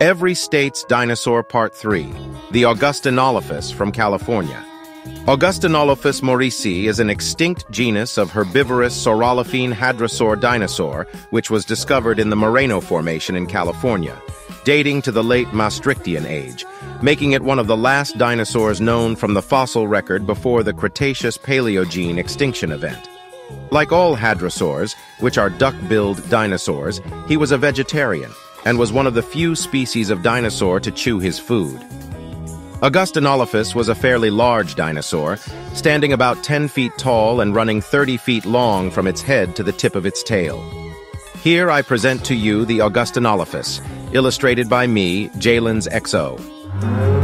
Every State's Dinosaur Part 3, the Augustynolophus from California. Augustynolophus morrisi is an extinct genus of herbivorous saurolophine hadrosaur dinosaur, which was discovered in the Moreno Formation in California, dating to the late Maastrichtian age, making it one of the last dinosaurs known from the fossil record before the Cretaceous-Paleogene extinction event. Like all hadrosaurs, which are duck-billed dinosaurs, he was a vegetarian and was one of the few species of dinosaur to chew his food. Augustynolophus was a fairly large dinosaur, standing about 10 feet tall and running 30 feet long from its head to the tip of its tail. Here I present to you the Augustynolophus, illustrated by me, Jalen's XO.